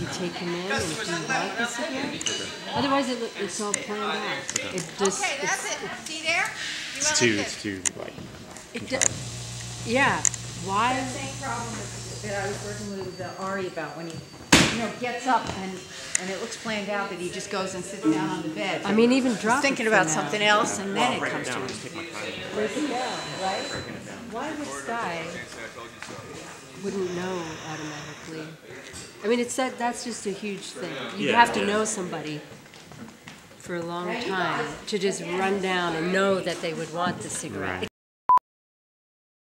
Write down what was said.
you take him in and do you like the cigarette? Otherwise, it, it's all planned out. It just, Okay, that's it's, it. See there? You It's too, like it's too like it, do- yeah, why, The Same problem that I was working with uh, Ari about when he, you know, gets up and, and it looks planned out that he just goes and sits down on the bed. I mean, even He's drop thinking about now. something else and then it comes to him. Just take my time. Break it down, right? why would Sky Can't say I told you wouldn't know automatically? I mean, it's that, that's just a huge thing. You Yeah, have to yeah. know somebody for a long time to just run down and know that they would want the cigarette. Right.